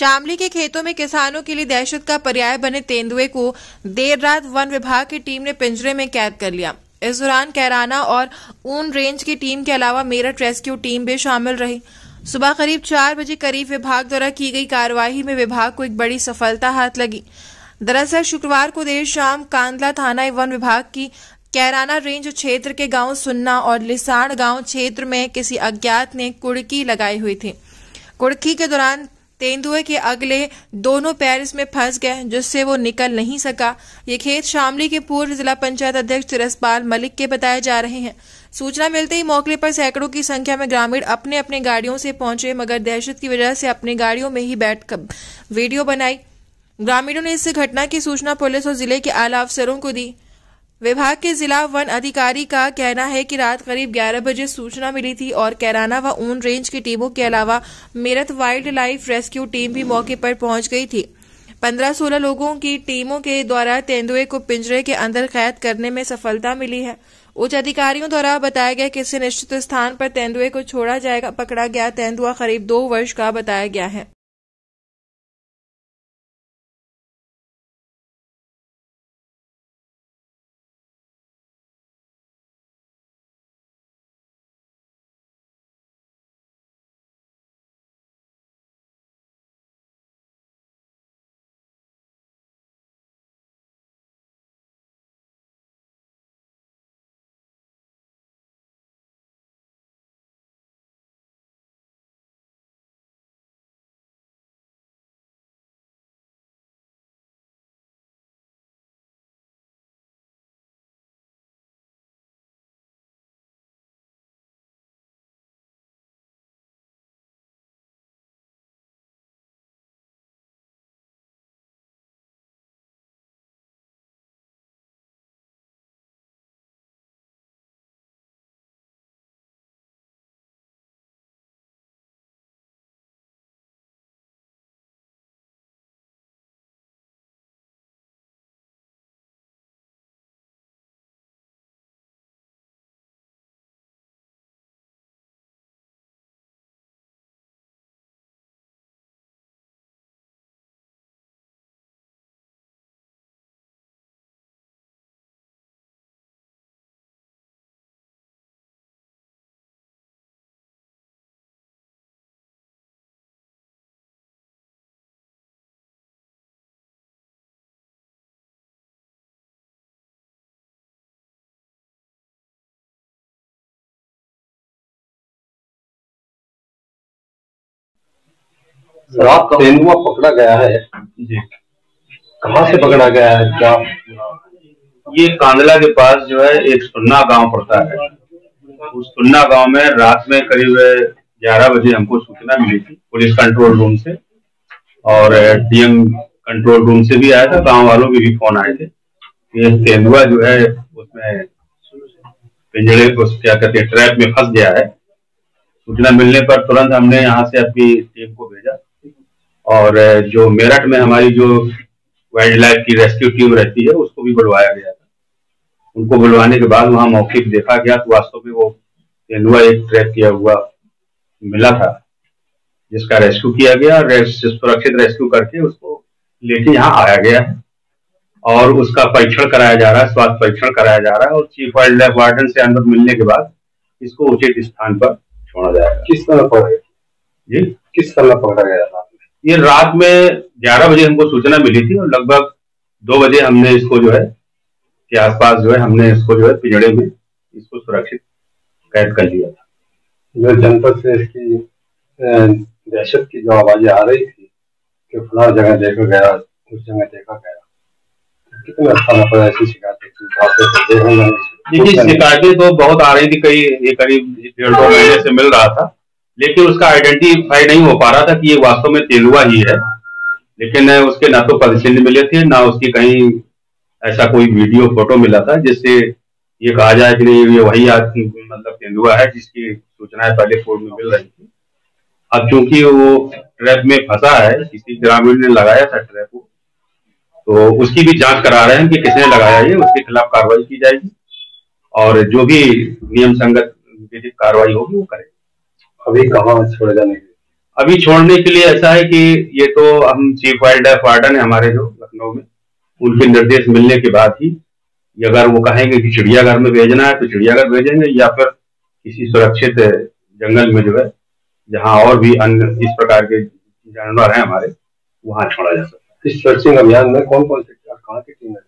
शामली के खेतों में किसानों के लिए दहशत का पर्याय बने तेंदुए को देर रात वन विभाग की टीम ने पिंजरे में कैद कर लिया। इस दौरान कैराना और ऊन रेंज की टीम के अलावा मेरठ रेस्क्यू टीम भी शामिल रही। सुबह करीब चार बजे करीब विभाग द्वारा की गई कार्यवाही में विभाग को एक बड़ी सफलता हाथ लगी। दरअसल शुक्रवार को देर शाम कांदला थाना वन विभाग की कैराना रेंज क्षेत्र के गाँव सुन्ना और लिसाण गाँव क्षेत्र में किसी अज्ञात ने कुड़की लगाई हुई थी। कुड़की के दौरान तेंदुए के अगले दोनों पैर इसमें फंस गए, जिससे वो निकल नहीं सका। ये खेत शामली के पूर्व जिला पंचायत अध्यक्ष तिरसपाल मलिक के बताए जा रहे हैं। सूचना मिलते ही मौके पर सैकड़ों की संख्या में ग्रामीण अपने अपने गाड़ियों से पहुँचे, मगर दहशत की वजह से अपनी गाड़ियों में ही बैठ वीडियो बनाई। ग्रामीणों ने इस घटना की सूचना पुलिस और ज़िले के आला अफसरों को दी। विभाग के जिला वन अधिकारी का कहना है कि रात करीब 11 बजे सूचना मिली थी और कैराना व ऊन रेंज की टीमों के अलावा Meerut wildlife rescue team भी मौके पर पहुँच गई थी। पंद्रह सोलह लोगों की टीमों के द्वारा तेंदुए को पिंजरे के अंदर कैद करने में सफलता मिली है। उच्च अधिकारियों द्वारा बताया गया किसी निश्चित स्थान पर तेंदुए को छोड़ा जाएगा, पकड़ा गया तेंदुआ करीब दो वर्ष का बताया गया है। रात तेंदुआ पकड़ा गया है। जी। कहाँ से पकड़ा गया है? क्या? ये कांदला के पास जो है एक सुन्ना गाँव पड़ता है। उस सुन्ना गाँव में रात में करीब ग्यारह बजे हमको सूचना मिली थी पुलिस कंट्रोल रूम से। और डीएम कंट्रोल रूम से भी आया था गाँव वालों के भी फ़ोन आए थे। ये तेंदुआ जो है उसमें पिंजड़े को क्या कहते हैं ट्रैप में फंस गया है। सूचना मिलने पर तुरंत हमने यहाँ से अपनी टीम को भेजा और जो मेरठ में हमारी जो वाइल्ड लाइफ की रेस्क्यू टीम रहती है, उसको भी बुलवाया गया था। उनको बुलवाने के बाद वहाँ मौके पर देखा गया तो वास्तव में वो तेंदुआ एक ट्रैप किया हुआ मिला था, जिसका रेस्क्यू किया गया सुरक्षित रेस्क्यू करके उसको लेके यहाँ आया गया है। और उसका परीक्षण कराया जा रहा है, स्वास्थ्य परीक्षण कराया जा रहा है और चीफ वाइल्ड लाइफ वार्डन से अनुमति मिलने के बाद इसको उचित स्थान पर छोड़ा जाएगा। किस तरह पकड़ा जी किस तरह पकड़ा गया था? ये रात में ग्यारह बजे हमको सूचना मिली थी और लगभग दो बजे हमने इसको जो है के आसपास जो है हमने इसको जो है पिंजड़े में इसको सुरक्षित कैद कर लिया था। जो जनपद से इसकी दहशत की जो आवाज़ें आ रही थी कि फला जगह देखा गया उस जगह देखा गया। कितने स्थानों पर ऐसी शिकायतें देखिए शिकायतें तो बहुत आ रही थी कई ये करीब डेढ़ दो महीने से मिल रहा था लेकिन उसका आइडेंटिफाई नहीं हो पा रहा था कि ये वास्तव में तेलुआ ही है। लेकिन उसके ना तो पदचिन्ह मिले थे ना उसकी कहीं ऐसा कोई वीडियो फ़ोटो मिला था जिससे ये कहा जाए कि नहीं ये वही आज मतलब तेंदुआ है जिसकी सूचनाएँ पहले कोर्ट में मिल रही थी। अब चूँकि वो ट्रैप में फंसा है किसी ग्रामीण ने लगाया था ट्रैप को तो उसकी भी जाँच करा रहे हैं कि किसने लगाया ये उसके खिलाफ कार्रवाई की जाएगी। और जो भी नियम संगत विधिक कार्रवाई होगी वो करेगी अभी कहाँ छोड़े जाने अभी छोड़ने के लिए ऐसा है कि ये तो हम चीफ वाइल्ड लाइफ वार्डन है हमारे जो लखनऊ में उनके निर्देश मिलने के बाद ही अगर वो कहेंगे कि चिड़ियाघर में भेजना है तो चिड़ियाघर भेजेंगे या फिर किसी सुरक्षित जंगल में जो है जहाँ और भी अन्य इस प्रकार के जानवर हैं हमारे वहाँ छोड़ा जा सकता है। इस सर्चिंग अभियान में कौन कौन से कहाँ की टीम है?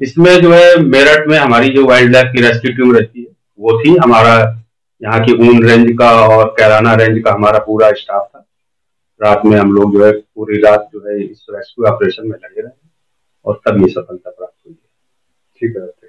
इसमें जो है, मेरठ में हमारी जो वाइल्ड लाइफ की रेस्क्यू टीम रहती है, वो थी हमारा यहाँ की ऊन रेंज का और कैराना रेंज का हमारा पूरा स्टाफ था। रात में हम लोग जो है, पूरी रात जो है इस रेस्क्यू ऑपरेशन में लगे रहे और तब ये सफलता प्राप्त हुई है। ठीक है